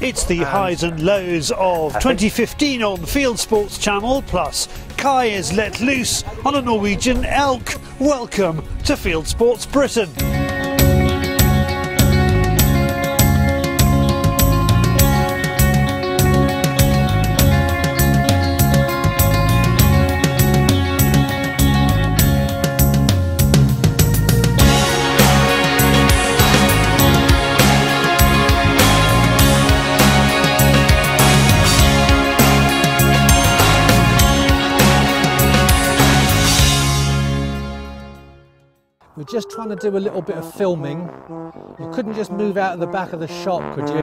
It's the highs and lows of 2015 on Field Sports Channel, plus Cai is let loose on a Norwegian elk. Welcome to Field Sports Britain. We're just trying to do a little bit of filming. You couldn't just move out of the back of the shop, could you?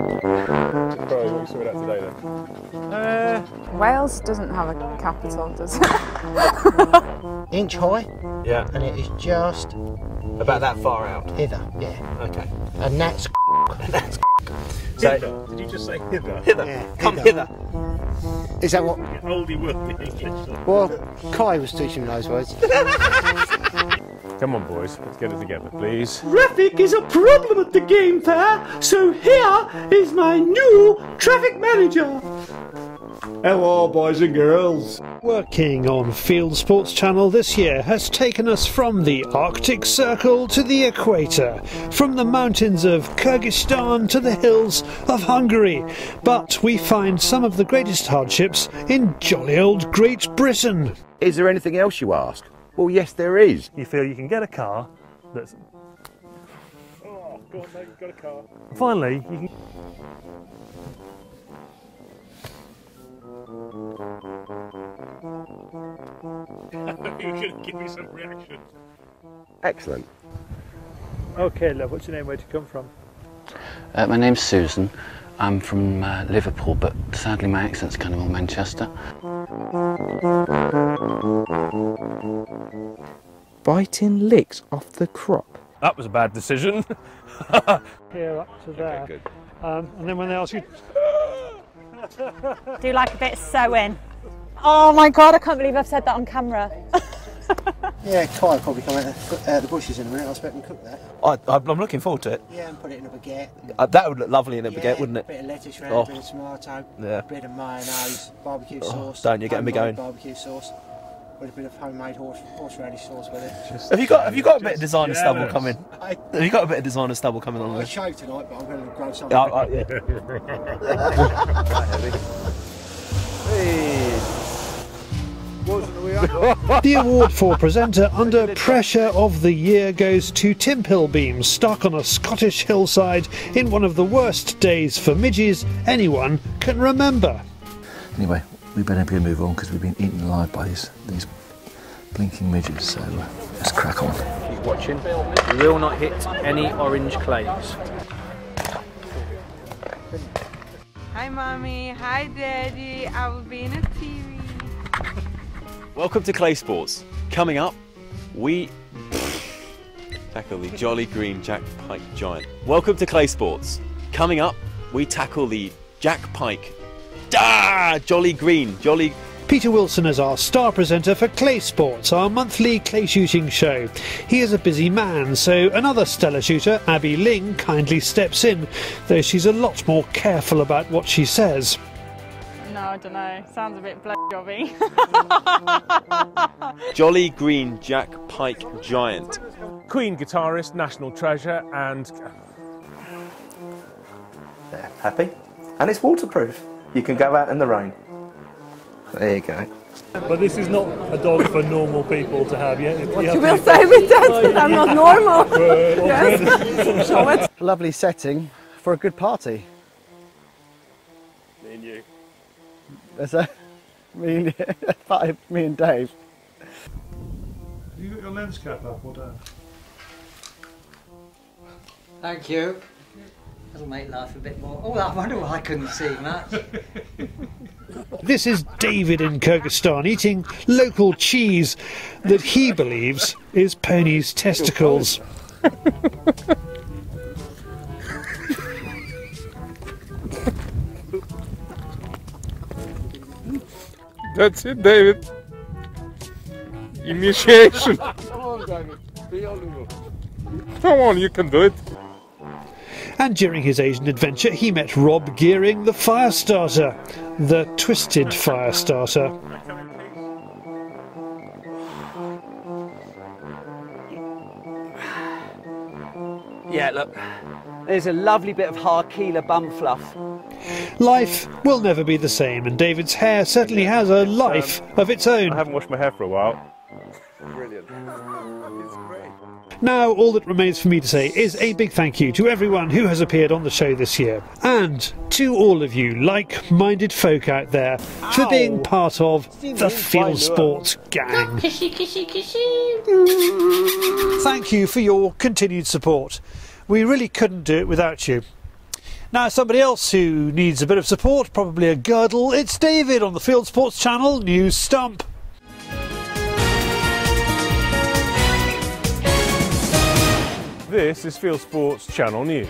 Sorry, what saw that today then? Uh, Wales doesn't have a capital, does it? inch high, Yeah. and it is just About that far out. hither, yeah. Okay. And that's So, Did you just say hither? hither. Yeah, Come hither. hither. Is that what? Oldie worldly English. Well, Cai was teaching me those words. Come on, boys. Let's get it together, please. Traffic is a problem at the game fair, so here is my new traffic manager. Hello, boys and girls. Working on Field Sports Channel this year has taken us from the Arctic Circle to the equator, from the mountains of Kyrgyzstan to the hills of Hungary. But we find some of the greatest hardships in jolly old Great Britain. Is there anything else you ask? Well, yes, there is. You feel you can get a car that's. Oh, God, no, you've got a car. Finally, you can. Going give me some reaction. Excellent. Okay, love, what's your name? Where'd you come from? Uh, my name's Susan. I'm from uh, Liverpool, but sadly my accent's kind of all Manchester. Biting licks off the crop. That was a bad decision. Here up to there. good. Um, and then when they ask you, Do like a bit of sewing. Oh my god, I can't believe I've said that on camera. Yeah, Cai will probably come out of the, out of the bushes in a minute. I expect him to cook that. I, I'm looking forward to it. Yeah, and put it in a baguette. Uh, that would look lovely in a yeah, baguette, wouldn't it? A bit of lettuce round, Oh. bit of tomato, Yeah. a bit of mayonnaise, barbecue Oh, sauce. don't you get me going. Barbecue sauce with a bit of homemade horse, horseradish sauce with it. Have you got Have you got a bit of designer Just stubble coming? I, Have you got a bit of designer stubble coming on I there? shaved tonight, but I'm going to grow something. Yeah, I- yeah. The award for presenter under pressure of the year goes to Tim Pilbeam, stuck on a Scottish hillside in one of the worst days for midges anyone can remember. Anyway, we better be move on because we've been eaten alive by these these blinking midges. So uh, let's crack on. Keep watching. You will not hit any orange clays. Hi, mommy. Hi, daddy. I will be in a TV. Welcome to Clay Sports. Coming up, we tackle the Jolly Green Jack Pike Giant. Welcome to Clay Sports. Coming up, we tackle the Jack Pike. Ah, Jolly Green, Jolly. Peter Wilson is our star presenter for Clay Sports, our monthly clay shooting show. He is a busy man, so another stellar shooter, Abby Ling, kindly steps in, though she's a lot more careful about what she says. No, I don't know. Sounds a bit blowjobby. Jolly Green Jack Pike Giant. Queen guitarist, national treasure, and There, happy? And it's waterproof. You can go out in the rain. There you go. but this is not a dog for normal people to have. Yeah, you will say with that, I'm not normal. yes. Show it. Lovely setting for a good party. Me and you. There's a me and, party, me and Dave. Have you got your lens cap up or down? Thank you. That'll make life a bit more. Oh, I wonder why I couldn't see much. This is David in Kyrgyzstan eating local cheese that he believes is pony's testicles. That's it, David. Initiation. Come on, David. Be Oliver. Come on, you can do it. And during his Asian adventure, he met Rob Gearing, the fire starter, the twisted fire starter. Yeah, look, there's a lovely bit of Harkeela bum fluff. Life will never be the same, and David's hair certainly has a life um, of its own. I haven't washed my hair for a while. Brilliant. It's great. Now, all that remains for me to say is a big thank you to everyone who has appeared on the show this year, and to all of you like minded folk out there for being part of the Field Sports gang. Kissy, kissy, kissy. Thank you for your continued support. We really couldn't do it without you. Now, somebody else who needs a bit of support, probably a girdle, it's David on the Field Sports channel, News Stump. This is Field Sports Channel News.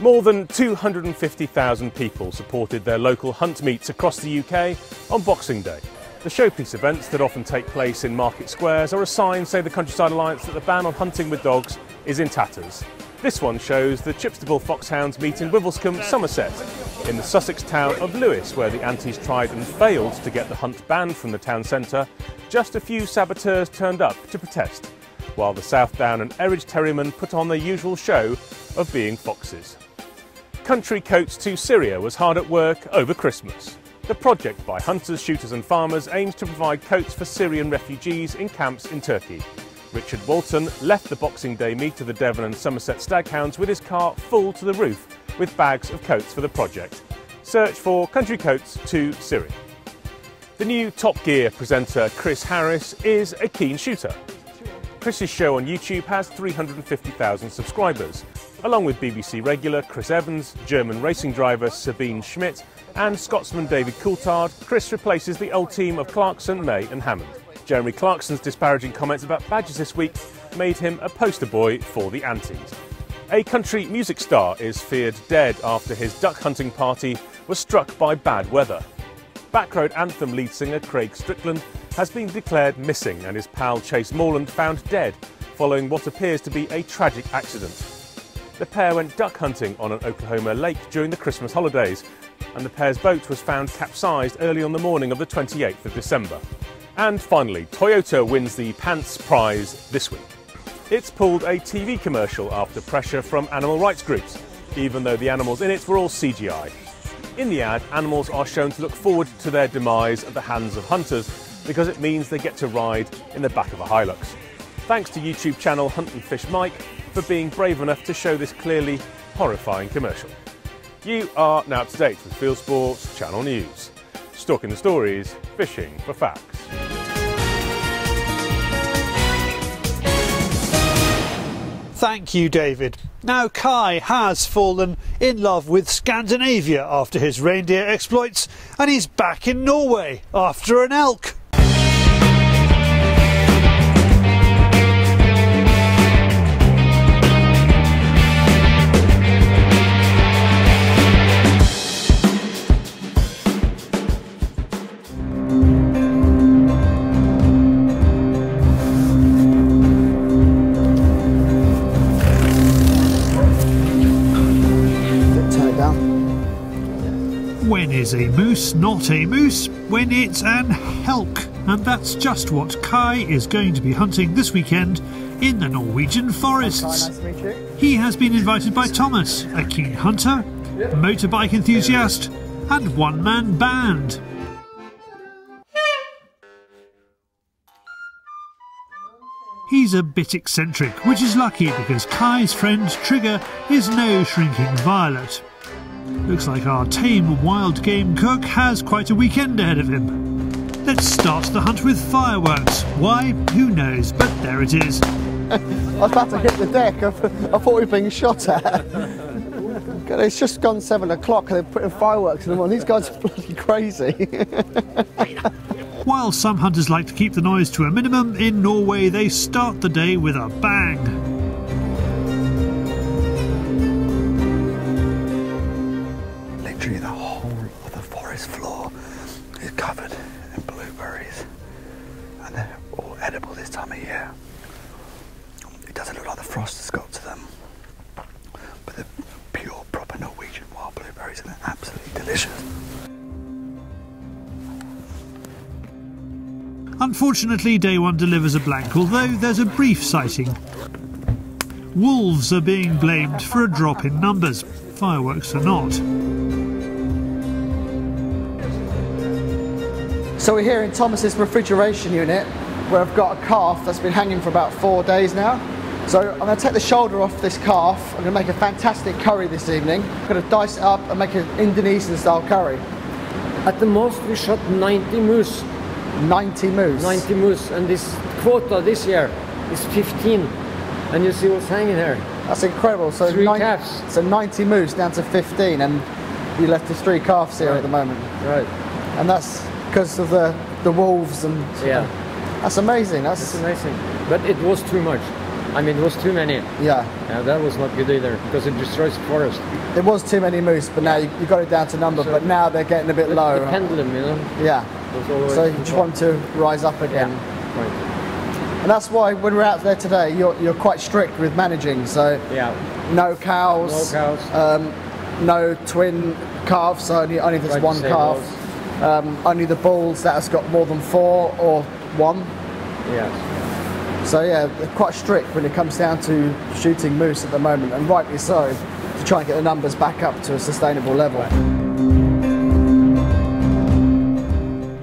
More than 250,000 people supported their local hunt meets across the UK on Boxing Day. The showpiece events that often take place in market squares are a sign, say the Countryside Alliance, that the ban on hunting with dogs is in tatters. This one shows the Chipsterville Foxhounds meet in Wiveliscombe, Somerset, in the Sussex town of Lewes, where the antis tried and failed to get the hunt banned from the town centre. Just a few saboteurs turned up to protest, while the Southdown and Eridge Terriermen put on their usual show of being foxes. Country Coats to Syria was hard at work over Christmas. The project by hunters, shooters and farmers aims to provide coats for Syrian refugees in camps in Turkey. Richard Walton left the Boxing Day meet of the Devon and Somerset Staghounds with his car full to the roof with bags of coats for the project. Search for Country Coats to Syria. The new Top Gear presenter Chris Harris is a keen shooter. Chris's show on YouTube has 350,000 subscribers. Along with BBC regular Chris Evans, German racing driver Sabine Schmitz, and Scotsman David Coulthard, Chris replaces the old team of Clarkson, May, and Hammond. Jeremy Clarkson's disparaging comments about badges this week made him a poster boy for the Antis. A country music star is feared dead after his duck hunting party was struck by bad weather. Backroad Anthem lead singer Craig Strickland has been declared missing and his pal Chase Morland found dead following what appears to be a tragic accident. The pair went duck hunting on an Oklahoma lake during the Christmas holidays, and the pair's boat was found capsized early on the morning of the 28th of December. And finally, Toyota wins the Pants Prize this week. It's pulled a TV commercial after pressure from animal rights groups, even though the animals in it were all CGI. In the ad, animals are shown to look forward to their demise at the hands of hunters because it means they get to ride in the back of a Hilux. Thanks to YouTube channel Hunt and Fish Mike for being brave enough to show this clearly horrifying commercial. You are now up to date with Field Sports Channel News. Stalking the stories, fishing for facts. Thank you, David. Now, Cai has fallen in love with Scandinavia after his reindeer exploits, and he's back in Norway after an elk. Is a moose not a moose? When it's an elk. And that's just what Cai is going to be hunting this weekend in the Norwegian forests. He has been invited by Thomas, a keen hunter, motorbike enthusiast, and one man band. He's a bit eccentric, which is lucky because Cai's friend Trigger is no shrinking violet. Looks like our tame wild game cook has quite a weekend ahead of him. Let's start the hunt with fireworks. Why? Who knows, but there it is. I was about to hit the deck. I, I thought we were being shot at. It's just gone seven o'clock and they're putting fireworks in them on. These guys are bloody crazy. While some hunters like to keep the noise to a minimum, in Norway they start the day with a bang. Unfortunately, day one delivers a blank, although there's a brief sighting. Wolves are being blamed for a drop in numbers. Fireworks are not. So we're here in Thomas's refrigeration unit where I've got a calf that's been hanging for about four days now. So I'm going to take the shoulder off this calf. I'm going to make a fantastic curry this evening. I'm going to dice it up and make an Indonesian style curry. At the most we shot 90 moose. 90 moose? 90 moose and this quota this year is 15. And you see what's hanging here. That's incredible. So Three nine- calves. So 90 moose down to 15 and you left us three calves here at the moment. Right. And that's because of the, the wolves and... Yeah. That's amazing. That's It's amazing. But it was too much. I mean, it was too many. Yeah. Yeah, that was not good either because it destroys the forest. It was too many moose, but now you, you got it down to number. but now they're getting a bit The- low. The pendulum, you know. Yeah. So you just want to rise up again. Right. And that's why when we're out there today, you're, you're quite strict with managing. So Yeah. no cows. No cows. Um, no twin calves. So only only there's Right, one calf. Um, only the bulls that has got more than four or one. Yes. So yeah, they're quite strict when it comes down to shooting moose at the moment, and rightly so, to try and get the numbers back up to a sustainable level.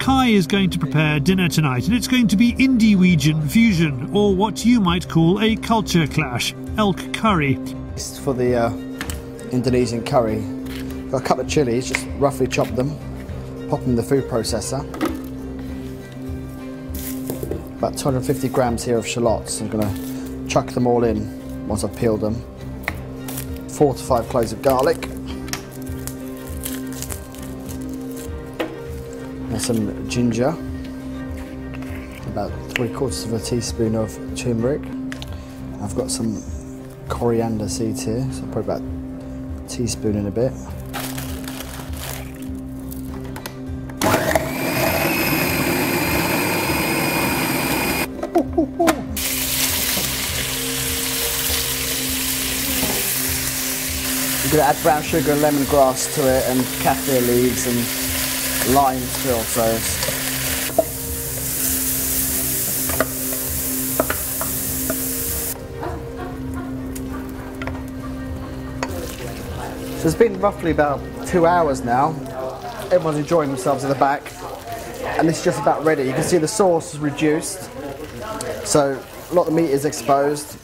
Cai is going to prepare dinner tonight, and it's going to be Indie-Wegian fusion, or what you might call a culture clash, elk curry. For the uh, Indonesian curry. Got a couple of chilies, just roughly chop them, pop them in the food processor. About 250 grams here of shallots. I'm gonna chuck them all in once I've peeled them. Four to five cloves of garlic. And some ginger. About three quarters of a teaspoon of turmeric. I've got some coriander seeds here, so probably about a teaspoon and a bit. You're to add brown sugar and lemongrass to it, and kaffir leaves and lime too. So So it's been roughly about two hours now. Everyone's enjoying themselves at the back, and this is just about ready. You can see the sauce is reduced, so a lot of the meat is exposed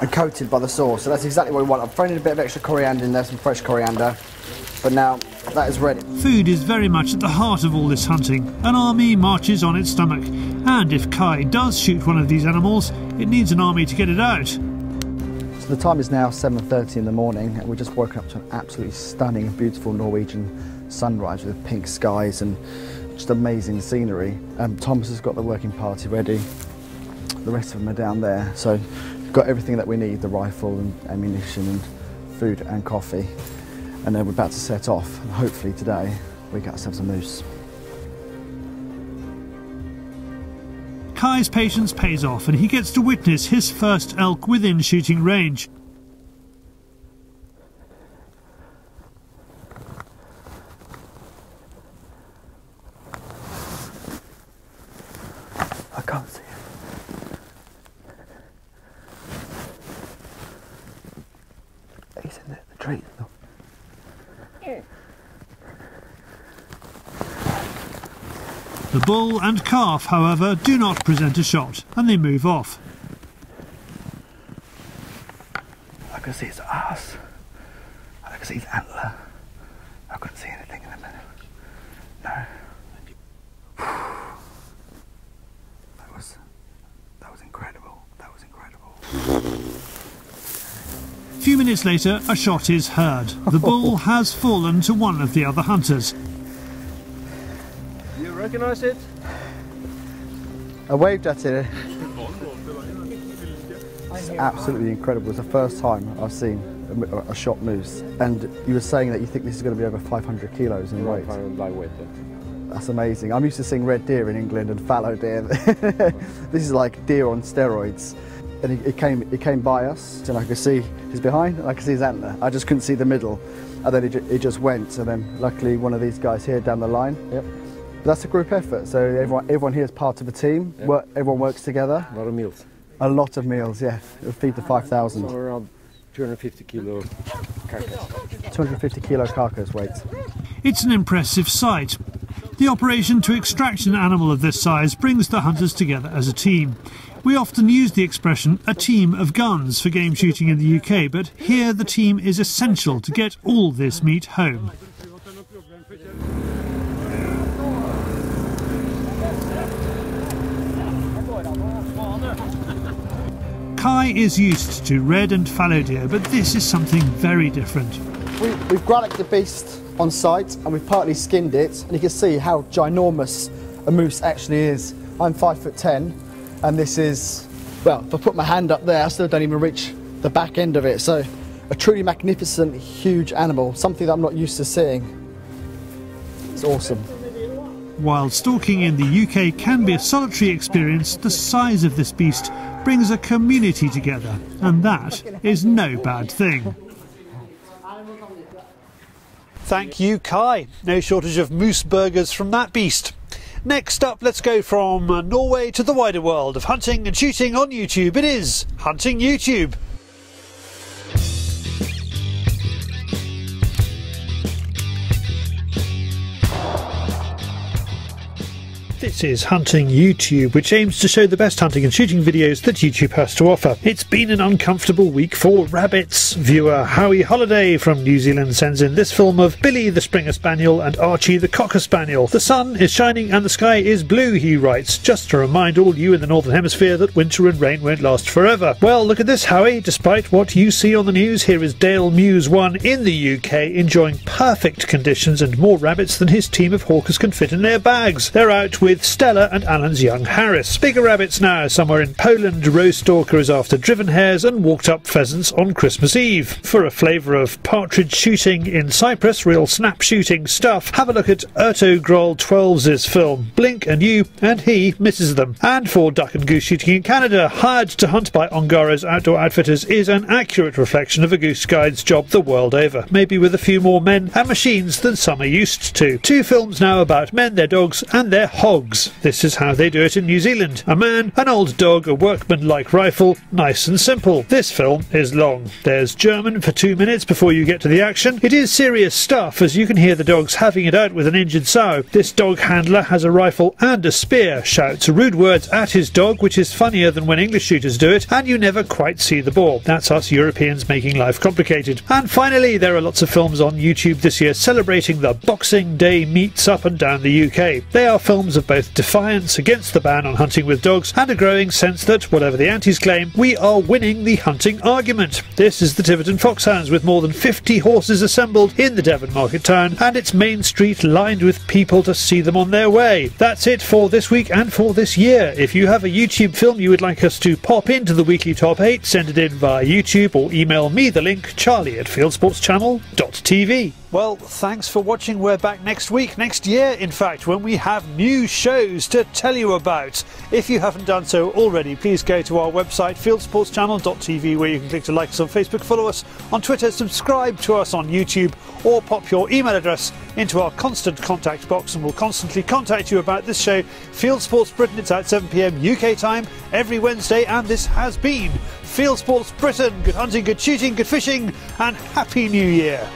and coated by the sauce. So that's exactly what we want. I've thrown in a bit of extra coriander in there, some fresh coriander, but now that is ready. Food is very much at the heart of all this hunting. An army marches on its stomach, and if Cai does shoot one of these animals, it needs an army to get it out. So the time is now 7.30 in the morning and we're just woken up to an absolutely stunning, beautiful Norwegian sunrise with pink skies and just amazing scenery. Um, Thomas has got the working party ready. The rest of them are down there. So we've got everything that we need, the rifle and ammunition and food and coffee. And then we're about to set off and hopefully today we get ourselves a moose. Cai's patience pays off, and he gets to witness his first elk within shooting range. I can't see it. He's in the, the tree. Look. The bull and calf, however, do not present a shot, and they move off. I can see his ass. I can see his antler. I couldn't see anything in the middle. No. That was that was incredible. That was incredible. A few minutes later, a shot is heard. The bull has fallen to one of the other hunters. You recognise it? I waved at it. It's absolutely incredible. It's the first time I've seen a, a shot moose. And you were saying that you think this is going to be over 500 kilos in weight. by weight. That's amazing. I'm used to seeing red deer in England and fallow deer. this is like deer on steroids. And he, he came, he came by us, and I could see his behind, and I could see his antler. I just couldn't see the middle, and then he, ju- he just went. And then, luckily, one of these guys here down the line, yep, But that's a group effort, so everyone, everyone here is part of a team. Work, everyone works together. A lot of meals. A lot of meals, yeah. It'll feed the 5,000. Somewhere around 250 kilo carcass. 250 kilo carcass weight. It's an impressive sight. The operation to extract an animal of this size brings the hunters together as a team. We often use the expression a team of guns for game shooting in the UK, but here the team is essential to get all this meat home. Cai is used to red and fallow deer, but this is something very different. We, we've granite the beast on site and we've partly skinned it, and you can see how ginormous a moose actually is. I'm five foot ten, and this is, well, if I put my hand up there, I still don't even reach the back end of it. So, a truly magnificent, huge animal, something that I'm not used to seeing. It's awesome. While stalking in the UK can be a solitary experience, the size of this beast brings a community together, and that is no bad thing. Thank you, Cai. No shortage of moose burgers from that beast. Next up, let's go from Norway to the wider world of hunting and shooting on YouTube. It is Hunting YouTube. This is Hunting YouTube, which aims to show the best hunting and shooting videos that YouTube has to offer. It's been an uncomfortable week for rabbits. Viewer Howie Halliday from New Zealand sends in this film of Billy the Springer Spaniel and Archie the Cocker Spaniel. The sun is shining and the sky is blue, he writes, just to remind all you in the Northern Hemisphere that winter and rain won't last forever. Well, look at this, Howie. Despite what you see on the news, here is Dalemews 1 in the UK enjoying perfect conditions and more rabbits than his team of hawkers can fit in their bags. They're out with Stella and Alan's young Harris. Bigger rabbits now. Somewhere in Poland, RoeStalker is after driven hares and walked up pheasants on Christmas Eve. For a flavour of partridge shooting in Cyprus, real snap shooting stuff, have a look at Ertogrul 12's film. Blink and you and he misses them. And for duck and goose shooting in Canada, hired to hunt by Ongaro's outdoor outfitters is an accurate reflection of a goose guide's job the world over. Maybe with a few more men and machines than some are used to. Two films now about men, their dogs, and their hogs. This is how they do it in New Zealand. A man, an old dog, a workman-like rifle, nice and simple. This film is long. There's German for two minutes before you get to the action. It is serious stuff, as you can hear the dogs having it out with an injured sow. This dog handler has a rifle and a spear, shouts rude words at his dog, which is funnier than when English shooters do it, and you never quite see the ball. That's us Europeans making life complicated. And finally, there are lots of films on YouTube this year celebrating the Boxing Day meets up and down the UK. They are films of both defiance against the ban on hunting with dogs and a growing sense that, whatever the antis claim, we are winning the hunting argument. This is the Tiverton Foxhounds with more than 50 horses assembled in the Devon market town and its main street lined with people to see them on their way. That's it for this week and for this year. If you have a YouTube film you would like us to pop into the weekly top 8, send it in via YouTube or email me the link charlie at fieldsportschannel.tv. Well, thanks for watching. We're back next week, next year, in fact, when we have new shows to tell you about. If you haven't done so already, please go to our website, fieldsportschannel.tv, where you can click to like us on Facebook, follow us on Twitter, subscribe to us on YouTube, or pop your email address into our constant contact box, and we'll constantly contact you about this show. Field Sports Britain, it's at 7 pm UK time every Wednesday, and this has been Field Sports Britain. Good hunting, good shooting, good fishing, and Happy New Year.